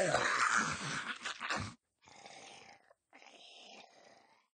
Yeah.